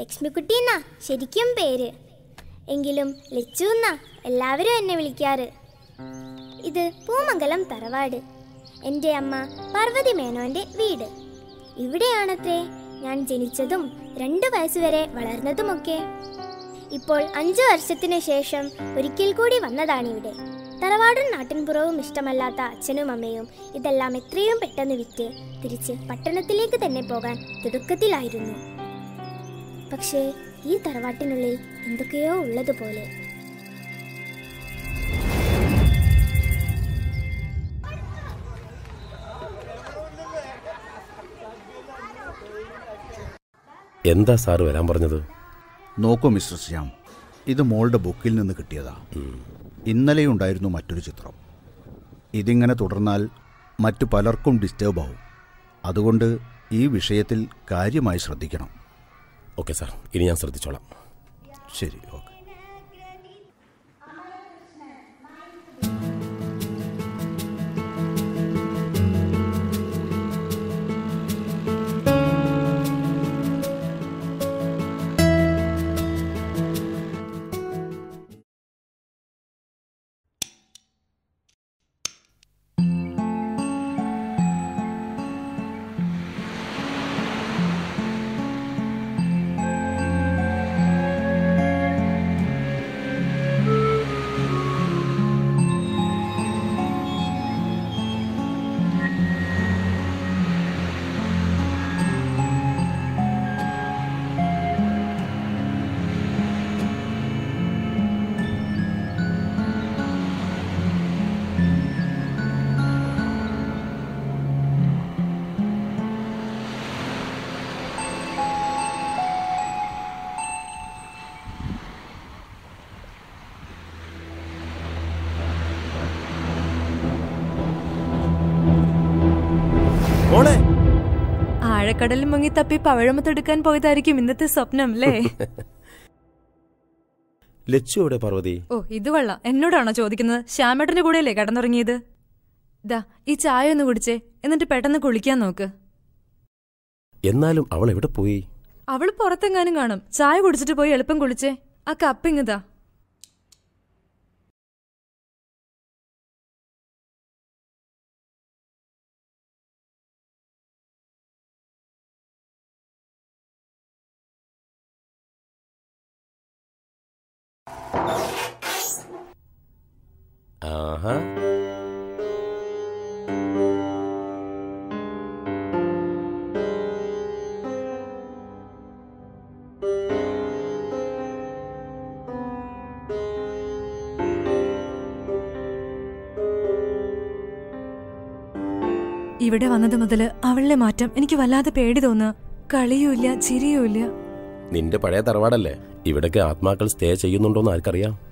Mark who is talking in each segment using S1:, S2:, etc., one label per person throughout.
S1: ലക്ഷ്മിക്കുട്ടി എന്നാ ശരിക്കും പേര്. എങ്കിലും ലച്ചു എന്നാ എല്ലാവരും എന്നെ വിളിക്കാറ്. ഇത് പൂമംഗലം തറവാട്. എന്റെ അമ്മ പാർവതി മേനോന്റെ വീട്. ഇവിടെയാണത്രേ ഞാൻ ജനിച്ചതും രണ്ടു വയസ്സുവരെ വളർന്നതുമൊക്കെ. ഇപ്പോൾ അഞ്ചു വർഷത്തിനു ശേഷം ഒരിക്കൽ കൂടി വന്നതാണിവിടെ. തറവാടും നാട്ടിൻപുറവും ഇഷ്ടമല്ലാത്ത അച്ഛനും അമ്മയും ഇതെല്ലാം എത്രയും പെട്ടെന്ന് വിറ്റ് തിരിച്ച് പട്ടണത്തിലേക്ക് തന്നെ പോകാൻ തിടുക്കത്തിലായിരുന്നു. പക്ഷേ ഈ തറവാട്ടിനുള്ളിൽ എന്തൊക്കെയോ ഉള്ളതുപോലെ.
S2: എന്താ സാറ് വരാൻ പറഞ്ഞത്?
S3: നോക്കൂ മിസ്റ്റർ ശ്യാം. ഇത് മോളുടെ ബുക്കിൽ നിന്ന് കിട്ടിയതാ. ഇന്നലെ ഉണ്ടായിരുന്നു മറ്റൊരു ചിത്രം. ഇതിങ്ങനെ തുടർന്നാൽ മറ്റു പലർക്കും ഡിസ്റ്റേബ് ആവും. അതുകൊണ്ട് ഈ വിഷയത്തിൽ കാര്യമായി ശ്രദ്ധിക്കണം.
S2: Okay sir. ഇനി ഞാൻ ശ്രദ്ധിച്ചോളാം.
S3: ശരി ഓക്കെ.
S4: ആഴക്കടലിൽ മുങ്ങി തപ്പി പവഴമത്തെടുക്കാൻ പോയതായിരിക്കും ഇന്നത്തെ സ്വപ്നം അല്ലേ?
S2: ലച്ചുവിടെ പാർവതി?
S4: ഓ ഇത് കൊള്ളാം. എന്നോടാണോ ചോദിക്കുന്നത്? ശ്യാമേട്ടന്റെ കൂടെയല്ലേ കടന്നുറങ്ങിയത്? ദാ ഈ ചായ ഒന്ന് കുടിച്ചേ. എന്നിട്ട് പെട്ടെന്ന് കുളിക്കാൻ നോക്ക്.
S2: എന്നാലും അവൾ എവിടെ പോയി?
S4: അവൾ പുറത്തെങ്ങാനും കാണും. ചായ കുടിച്ചിട്ട് പോയി എളുപ്പം കുളിച്ചേ. ആ കപ്പിങ്ങതാ
S2: ആഹാ
S4: ഇവിടെ വന്നത് മുതൽ അവളിലെ മാറ്റം എനിക്ക് വല്ലാതെ പേടി തോന്നുക കളിയുമില്ല ചിരിയുമില്ല.
S2: നിന്റെ പഴയ തറവാടല്ലേ? ഇവിടേക്ക് ആത്മാക്കൾ സ്റ്റേ ചെയ്യുന്നുണ്ടോന്ന് ആർക്കറിയാം?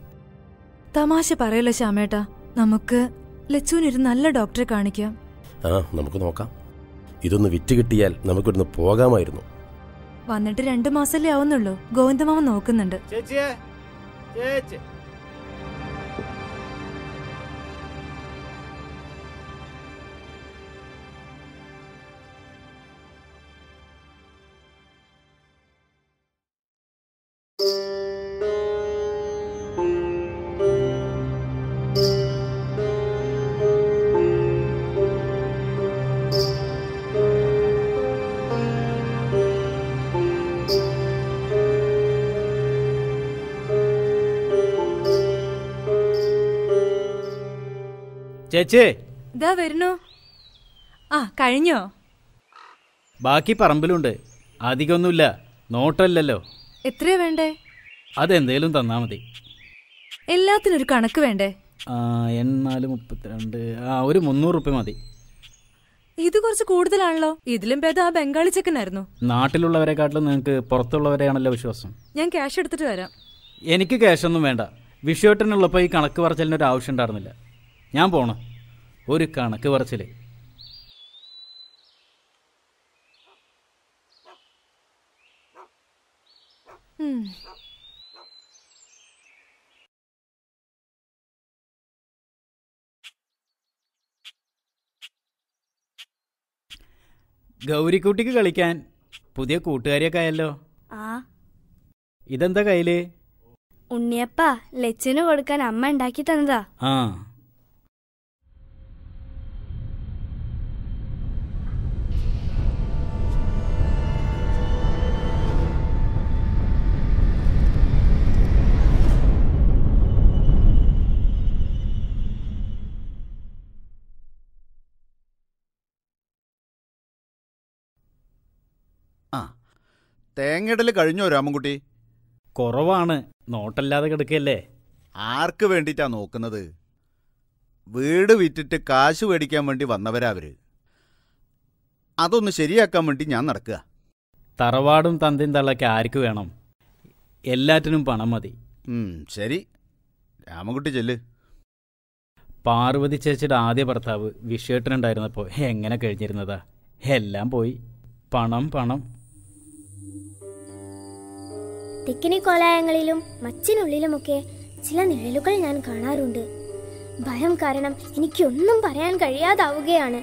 S4: തമാശ പറയല്ലോ ശ്യാമേട്ടാ. നമുക്ക് ലച്ചുവിനൊരു നല്ല ഡോക്ടറെ കാണിക്കാം.
S2: ആ നമുക്ക് നോക്കാം. ഇതൊന്ന് വിറ്റ് കിട്ടിയാൽ നമുക്കിവിടുന്ന് പോകാമായിരുന്നു.
S4: വന്നിട്ട് രണ്ടു മാസല്ലേ ആവുന്നുള്ളൂ. ഗോവിന്ദമാവൻ നോക്കുന്നുണ്ട്.
S5: ചേച്ചിയേ ചേച്ചി. ചേച്ചി.
S4: ഇതാ വരുന്നു. ആ കഴിഞ്ഞോ?
S5: ബാക്കി പറമ്പിലുണ്ട്. അധികമൊന്നുമില്ല നോട്ടല്ലല്ലോ.
S4: എത്രയാ വേണ്ടേ?
S5: അതെന്തേലും തന്നാ മതി.
S4: എല്ലാത്തിനൊരു കണക്ക് വേണ്ടേ?
S5: എന്നാൽ മുപ്പത്തിരണ്ട്. ആ ഒരു മുന്നൂറ് റുപ്യ മതി.
S4: ഇത് കുറച്ച് കൂടുതലാണല്ലോ. ഇതിലും ഭേദം ആ ബംഗാളി ചെക്കനായിരുന്നു.
S5: നാട്ടിലുള്ളവരെക്കാട്ടിലും നിങ്ങൾക്ക് പുറത്തുള്ളവരെയാണല്ലോ വിശ്വാസം.
S4: ഞാൻ ക്യാഷ് എടുത്തിട്ട് വരാം.
S5: എനിക്ക് ക്യാഷൊന്നും വേണ്ട. വിഷുവേട്ടനുള്ളപ്പോൾ ഈ കണക്ക് പറച്ചിലിന് ഒരു ആവശ്യം ഉണ്ടായിരുന്നില്ല. ഞാൻ പോണം. ഒരു കണക്ക് പറച്ചിൽ
S4: ഉം.
S5: ഗൗരിക്കുട്ടിക്ക് കളിക്കാൻ പുതിയ കൂട്ടുകാരിയൊക്കെ ആയല്ലോ.
S6: ആ.
S5: ഇതെന്താ കയ്യിൽ?
S6: ഉണ്ണിയപ്പ ലച്ചിന് കൊടുക്കാൻ അമ്മ ഉണ്ടാക്കി തന്നതാ.
S5: ആ.
S3: തേങ്ങയിടൽ കഴിഞ്ഞോ രാമൻകുട്ടി?
S5: കുറവാണ്. നോട്ടല്ലാതെ കിടക്കല്ലേ
S3: ആർക്ക് വേണ്ടിയിട്ടാ നോക്കുന്നത്? വീട് വിറ്റിട്ട് കാശ് മേടിക്കാൻ വേണ്ടി വന്നവരാ അവർ. അതൊന്ന് ശരിയാക്കാൻ വേണ്ടി ഞാൻ നടക്കുക.
S5: തറവാടും തന്തിയും തള്ളൊക്കെ ആർക്ക് വേണം? എല്ലാറ്റിനും പണം മതി.
S3: ശരി. രാമൻകുട്ടി ചെല്ല്.
S5: പാർവതി ചേച്ചിയുടെ ആദ്യ ഭർത്താവ് വിഷേട്ടനുണ്ടായിരുന്നപ്പോൾ എങ്ങനെ കഴിഞ്ഞിരുന്നതാ? എല്ലാം പോയി. പണം പണം.
S1: തെക്കിനി കോലായങ്ങളിലും മച്ചിനുള്ളിലുമൊക്കെ ചില നിഴലുകൾ ഞാൻ കാണാറുണ്ട്. ഭയം കാരണം എനിക്കൊന്നും പറയാൻ കഴിയാതാവുകയാണ്.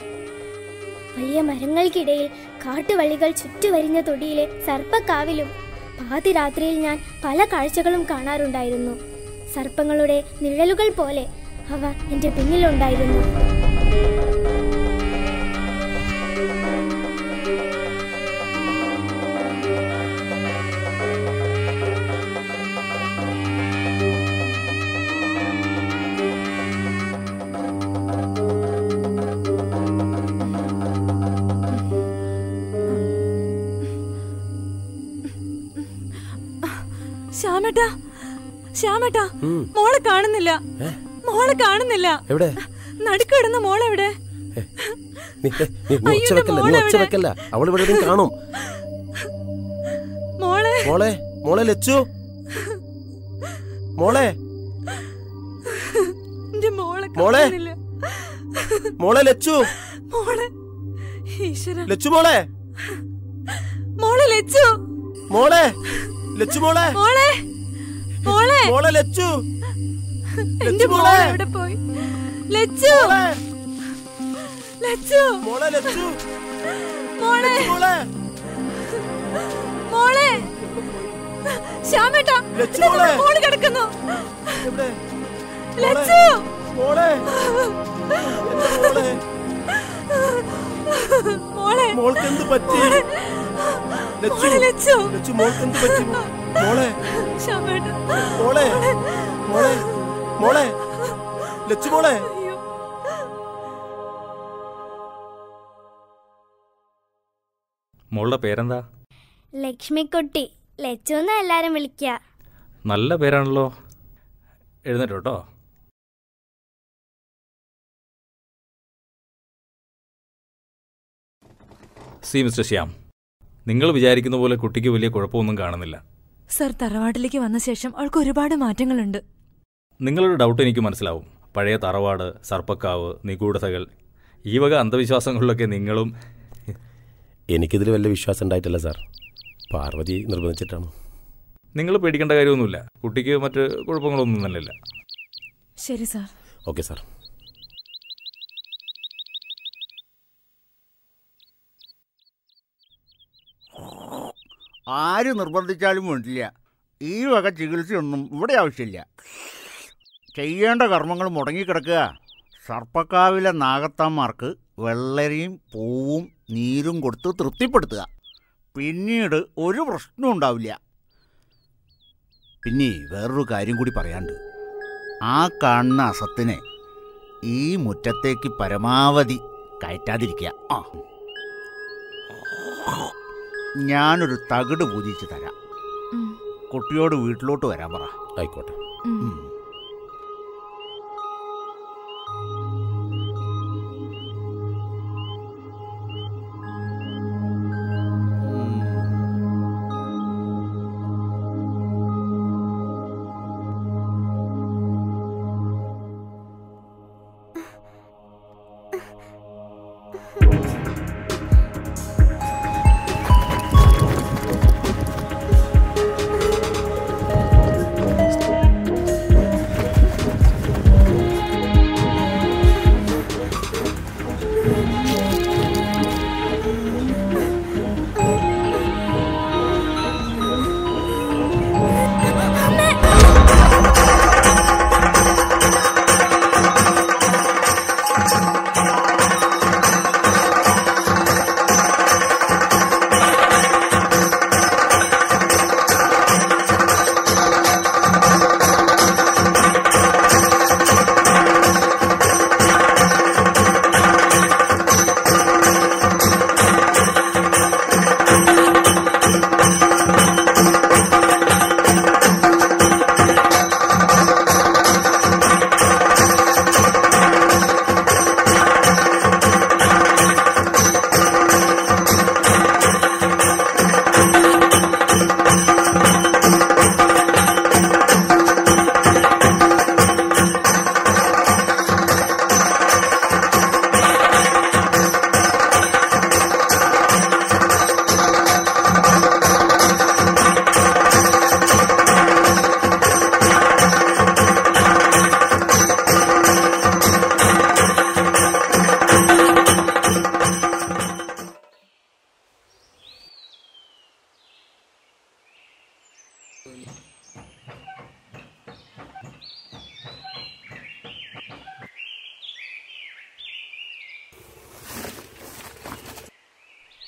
S1: വലിയ മരങ്ങൾക്കിടയിൽ കാട്ടുവള്ളികൾ ചുറ്റുവരിഞ്ഞ തൊടിയിലെ സർപ്പക്കാവിലും പാതിരാത്രിയിൽ ഞാൻ പല കാഴ്ചകളും കാണാറുണ്ടായിരുന്നു. സർപ്പങ്ങളുടെ നിഴലുകൾ പോലെ അവ എന്റെ പിന്നിലുണ്ടായിരുന്നു.
S4: ശ്യാമേട്ടാ മോളെ കാണുന്നില്ല. മോളെ കാണുന്നില്ല.
S2: എവിടെ?
S4: നടുക്കിടുന്ന മോളെവിടെ?
S2: അവൾ കാണും.
S4: മോളെ.
S2: മോളെ മോളെ ലച്ചു. മോളെ.
S4: മോളെ
S2: മോളെ? ലച്ചു.
S4: മോളെ.
S2: ലച്ചു മോളെ.
S4: മോളെ ലച്ചു.
S2: മോളെ. ലച്ചു മോളെ.
S4: മോളെ. മോളെ.
S2: മോളെ ലച്ചു.
S4: എന്റെ മോളെ. എവിടെ പോയി? ലച്ചു. ലച്ചു.
S2: മോളെ ലച്ചു.
S4: മോളെ.
S2: മോളെ.
S4: മോളെ. ശ്യാമേട്ടാ
S2: മോളെ.
S4: കിടക്കുന്നു. ലച്ചു.
S2: മോളെ. മോളെ. മോൾക്ക് എന്ത് പറ്റി? ലച്ചു.
S4: ലച്ചു.
S2: മോൾക്ക് എന്ത് പറ്റി? മോളെ. മോളെ മോളെ മോളെ ലച്ചു മോളെ.
S7: മോളുടെ പേരെന്താ?
S1: ലക്ഷ്മിക്കുട്ടി. ലച്ചു എന്ന് എല്ലാരും വിളിക്കുക
S7: നല്ല പേരാണല്ലോ. എഴുന്നേറ്റോ സി മിസ്റ്റർ ശ്യാം. നിങ്ങൾ വിചാരിക്കുന്ന പോലെ കുട്ടിക്ക് വലിയ കുഴപ്പമൊന്നും കാണുന്നില്ല.
S4: സർ തറവാട്ടിലേക്ക് വന്ന ശേഷം അവൾക്ക് ഒരുപാട് മാറ്റങ്ങളുണ്ട്.
S7: നിങ്ങളുടെ ഡൗട്ട് എനിക്ക് മനസ്സിലാവും. പഴയ തറവാട് സർപ്പക്കാവ് നിഗൂഢതകൾ ഈ വക അന്ധവിശ്വാസങ്ങളിലൊക്കെ നിങ്ങളും
S2: എനിക്കിതിൽ വല്ല വിശ്വാസം ഉണ്ടായിട്ടില്ല സാർ. പാർവതി നിർബന്ധിച്ചിട്ടാണ്.
S7: നിങ്ങൾ പേടിക്കേണ്ട കാര്യമൊന്നുമില്ല. കുട്ടിക്ക് മറ്റ് കുഴപ്പങ്ങളൊന്നും തന്നെയില്ല.
S4: ശരി സാർ.
S2: Okay sir.
S3: ആര് നിർബന്ധിച്ചാലും വേണ്ടില്ല. ഈ വക ചികിത്സയൊന്നും ഇവിടെ ആവശ്യമില്ല. ചെയ്യേണ്ട കർമ്മങ്ങൾ മുടങ്ങിക്കിടക്കുക. സർപ്പക്കാവിലെ നാഗത്താന്മാർക്ക് വെള്ളരിയും പൂവും നീരും കൊടുത്ത് തൃപ്തിപ്പെടുത്തുക. പിന്നീട് ഒരു പ്രശ്നവും ഉണ്ടാവില്ല. പിന്നെ വേറൊരു കാര്യം കൂടി പറയാണ്ട് ആ കാണുന്ന അസത്തിനെ ഈ മുറ്റത്തേക്ക് പരമാവധി കയറ്റാതിരിക്കുക. ആ. ഞാനൊരു തകിട് പൂജിച്ച് തരാം. കുട്ടിയോട് വീട്ടിലോട്ട് വരാൻ പറ.
S2: ആയിക്കോട്ടെ.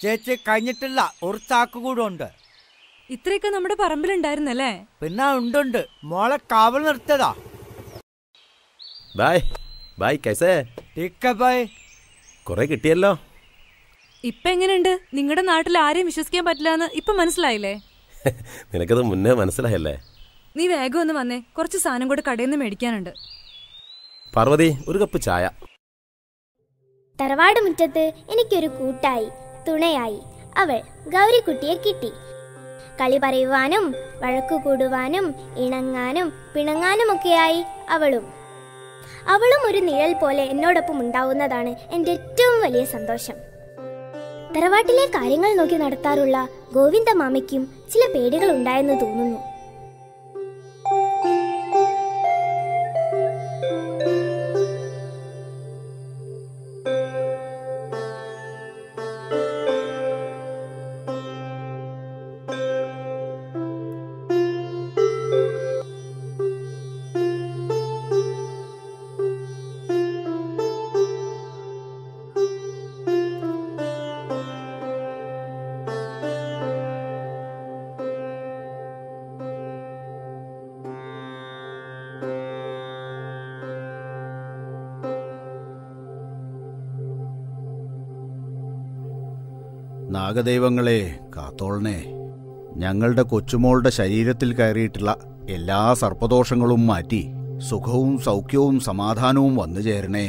S8: ചേച്ചി കഴിഞ്ഞിട്ടില്ല ഒരു ചാക്ക് കൂടെ ഉണ്ട്
S4: ഇത്രയൊക്കെ നമ്മുടെ പറമ്പിലുണ്ടായിരുന്നല്ലേ?
S8: പിന്നെ ഉണ്ടുണ്ട് മോളെ കാവൽ നിർത്തതാ.
S2: ബായ് ബായ് കൈസേ.
S8: ടിക്ക ബൈ
S2: കുറെ കിട്ടിയല്ലോ.
S4: ഇപ്പൊ എങ്ങനെയുണ്ട്? നിങ്ങളുടെ നാട്ടിൽ ആരെയും വിശ്വസിക്കാൻ പറ്റില്ല എന്ന് ഇപ്പൊ മനസ്സിലായില്ലേ?
S2: നിനക്കത് മുന്നേ മനസ്സിലായല്ലേ?
S4: നീ വേഗം ഒന്ന് വന്നേ കുറച്ച് സാധനം കൂടെ കടയിൽ നിന്ന് മേടിക്കാനുണ്ട്.
S2: പാർവതി ഒരു കപ്പ് ചായ.
S1: തറവാട് മുറ്റത്ത് എനിക്കൊരു കൂട്ടായി. തുണയായി. അവൾ ഗൗരിക്കുട്ടിയെ കിട്ടി. കളി പറയുവാനും വഴക്കുകൂടുവാനും ഇണങ്ങാനും പിണങ്ങാനുമൊക്കെയായി അവളും. അവളും ഒരു നിഴൽ പോലെ എന്നോടൊപ്പം ഉണ്ടാവുന്നതാണ് എന്റെ ഏറ്റവും വലിയ സന്തോഷം. തറവാട്ടിലെ കാര്യങ്ങൾ നോക്കി നടത്താറുള്ള ഗോവിന്ദ മാമയ്ക്കും ചില പേടികൾ ഉണ്ടായെന്ന് തോന്നുന്നു.
S3: നാഗദൈവങ്ങളെ കാത്തോളനെ. ഞങ്ങളുടെ കൊച്ചുമോളുടെ ശരീരത്തിൽ കയറിയിട്ടുള്ള എല്ലാ സർപ്പദോഷങ്ങളും മാറ്റി സുഖവും സൗഖ്യവും സമാധാനവും വന്നു ചേരണേ.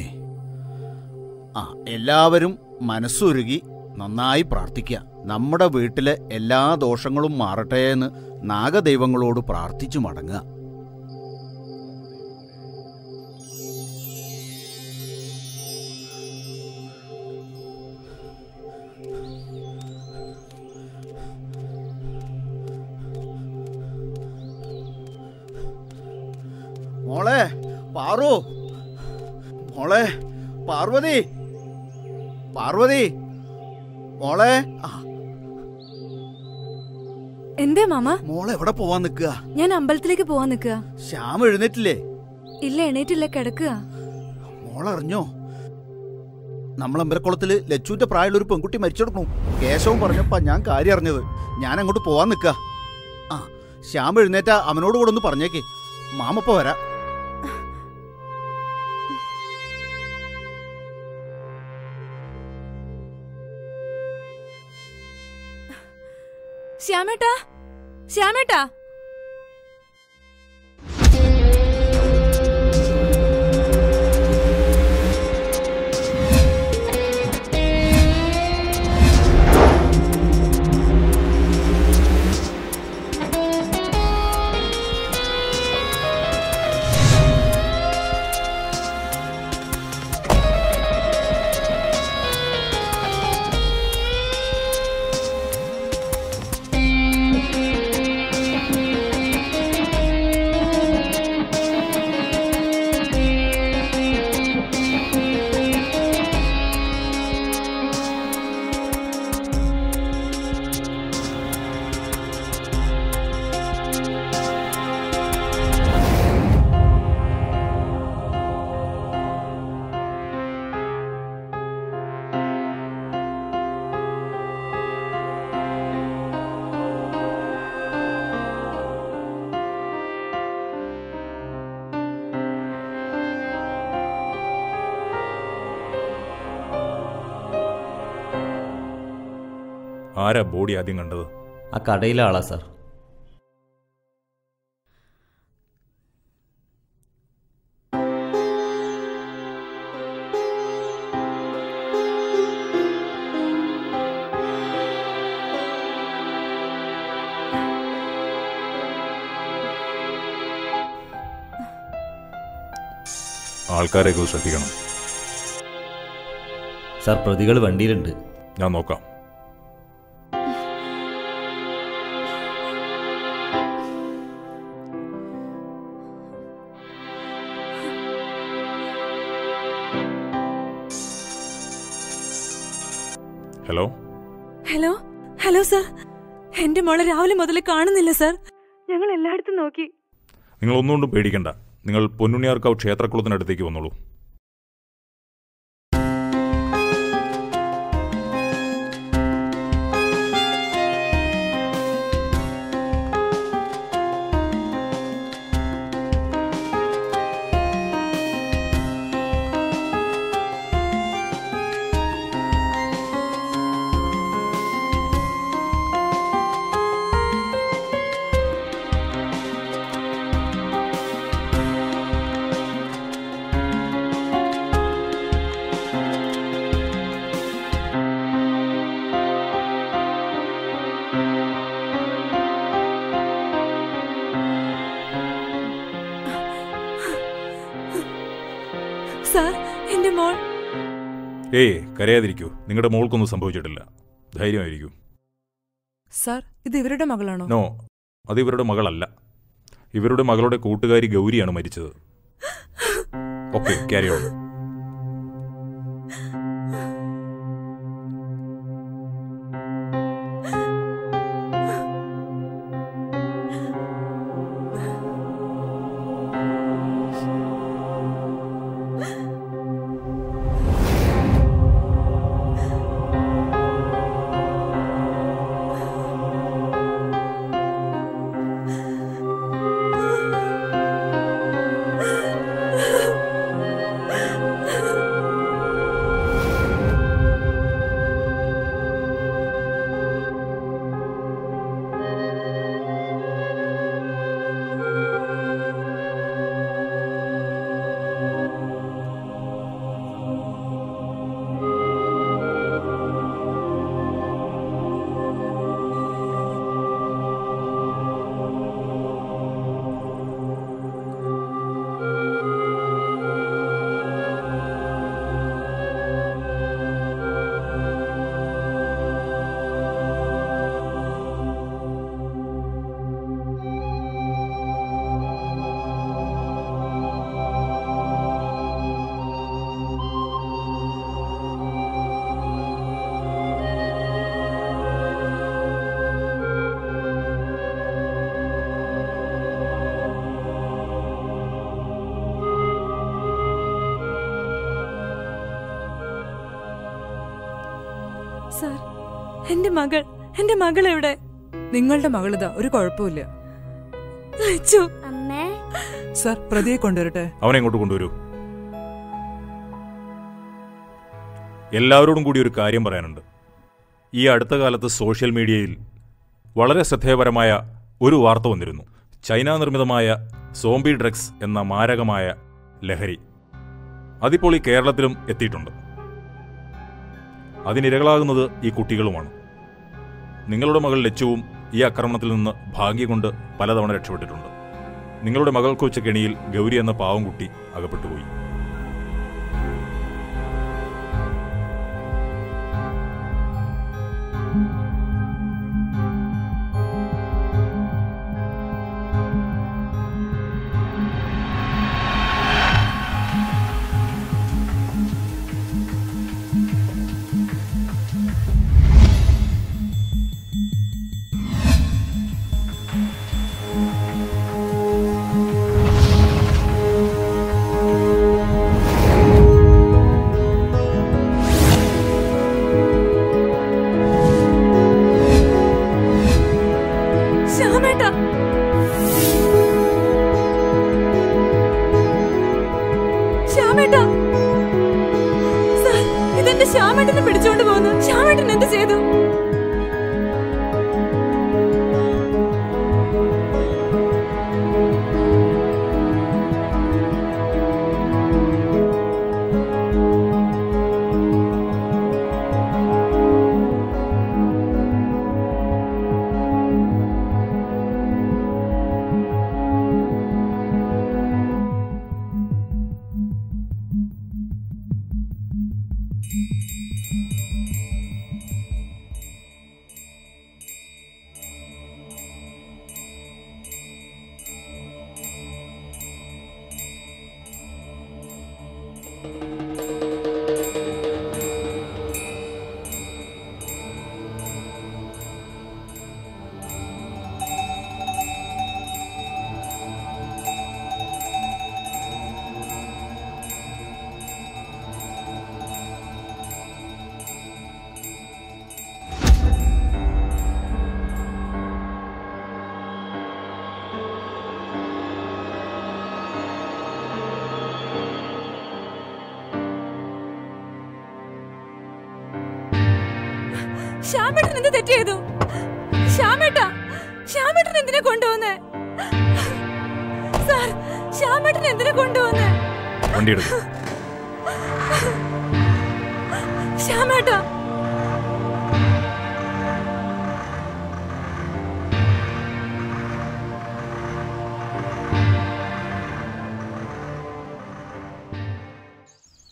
S3: ആ എല്ലാവരും മനസ്സുരുകി നന്നായി പ്രാർത്ഥിക്കുക നമ്മുടെ വീട്ടിലെ എല്ലാ ദോഷങ്ങളും മാറട്ടെ എന്ന് നാഗദൈവങ്ങളോട് പ്രാർത്ഥിച്ചു മടങ്ങുക. മോളെ എവിടെ പോവാൻ നിക്കുക
S4: ഞാൻ അമ്പലത്തിലേക്ക് പോവാൻ നിക്കുക
S3: ശ്യാം എഴുന്നേറ്റില്ലേ?
S4: ഇല്ല എണീറ്റില്ല കിടക്കുക.
S3: മോളറിഞ്ഞോ? നമ്മൾ അമ്പലക്കുളത്തിൽ ലച്ചുവിന്റെ പ്രായമുള്ള ഒരു പെൺകുട്ടി മരിച്ചെടുക്കണു കേശവും പറഞ്ഞപ്പാ ഞാൻ കാര്യം അറിഞ്ഞത്. ഞാൻ അങ്ങോട്ട് പോവാൻ നിക്ക ആ ശ്യാം എഴുന്നേറ്റ അവനോട് കൂടെ ഒന്ന് പറഞ്ഞേക്കേ. മാമപ്പ വരാ.
S4: ശ്യാമേട്ടാ ശ്യാമേട്ടാ
S7: ആരാ ബോഡി ആദ്യം കണ്ടത്?
S9: ആ കടയിലെ ആളാ സാർ.
S7: ആൾക്കാരെയൊക്കെ ശ്രദ്ധിക്കണം.
S9: സാർ പ്രതികൾ വണ്ടിയിലുണ്ട്.
S7: ഞാൻ നോക്കാം.
S4: മോളെ രാവിലെ മുതൽ കാണുന്നില്ല സർ. ഞങ്ങൾ എല്ലായിടത്തും നോക്കി.
S7: നിങ്ങൾ ഒന്നുകൊണ്ടും പേടിക്കണ്ട. നിങ്ങൾ പൊന്നുണ്ണിയാർക്കാവ് ക്ഷേത്രക്കുളത്തിനടുത്തേക്ക് വന്നോളൂ. ഏയ് കരയാതിരിക്കൂ. നിങ്ങളുടെ മോൾക്കൊന്നും സംഭവിച്ചിട്ടില്ല. ധൈര്യമായിരിക്കൂ.
S4: സർ ഇത് ഇവരുടെ മകളാണോ?
S7: നോ അത് ഇവരുടെ മകളല്ല. ഇവരുടെ മകളുടെ കൂട്ടുകാരി ഗൗരിയാണ് മരിച്ചത്. ഓക്കെ ക്യാരി ഓൺ
S4: സാർ എന്റെ മകൾ എന്റെ മകൾ എവിടെ?
S10: നിങ്ങളുടെ മകളിതാ ഒരു കുഴപ്പമില്ല
S4: സാർ
S6: അമ്മേ.
S10: സർ പ്രതിയെ കൊണ്ടുവരട്ടെ?
S7: അവനെ ഇങ്ങോട്ട് കൊണ്ടുവരൂ? എല്ലാവരോടും കൂടി ഒരു കാര്യം പറയാനുണ്ട്. ഈ അടുത്ത കാലത്ത് സോഷ്യൽ മീഡിയയിൽ വളരെ ശ്രദ്ധേയപരമായ ഒരു വാർത്ത വന്നിരുന്നു. ചൈന നിർമ്മിതമായ സോംബി ഡ്രഗ്സ് എന്ന മാരകമായ ലഹരി. അതിപ്പോൾ ഈ കേരളത്തിലും എത്തിയിട്ടുണ്ട്. അതിനിരകളാകുന്നത് ഈ കുട്ടികളുമാണ്. നിങ്ങളുടെ മകൾ ലച്ചുവും ഈ ആക്രമണത്തിൽ നിന്ന് ഭാഗ്യകൊണ്ട് പലതവണ രക്ഷപ്പെട്ടിട്ടുണ്ട്. നിങ്ങളുടെ മകൾക്ക് വെച്ച കെണിയിൽ ഗൗരി എന്ന പാവം കുട്ടി അകപ്പെട്ടുപോയി.
S4: ശ്യാമേട്ടൻ എന്ത് തെറ്റ് ചെയ്തു? ശ്യാമേട്ടാ ശ്യാമേട്ടൻ എന്തിനെ കൊണ്ടുവന്നേ? സാർ ശ്യാമേട്ടൻ എന്തിനെ കൊണ്ടുവന്നേ? ശ്യാമേട്ടാ.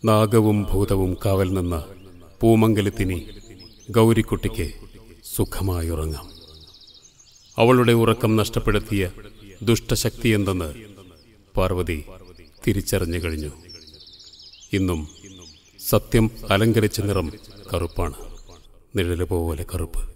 S11: നാഗവും ഭൂതവും കാവൽ നിന്ന് പൂമംഗലത്തിനി ഗൗരിക്കുട്ടിക്ക് സുഖമായുറങ്ങാം. അവളുടെ ഉറക്കം നഷ്ടപ്പെടുത്തിയ ദുഷ്ടശക്തി എന്തെന്ന് പാർവതി തിരിച്ചറിഞ്ഞു കഴിഞ്ഞു. ഇന്നും സത്യം അലങ്കരിച്ച നിറം കറുപ്പാണ്. നിഴലുപോലെ കറുപ്പ്.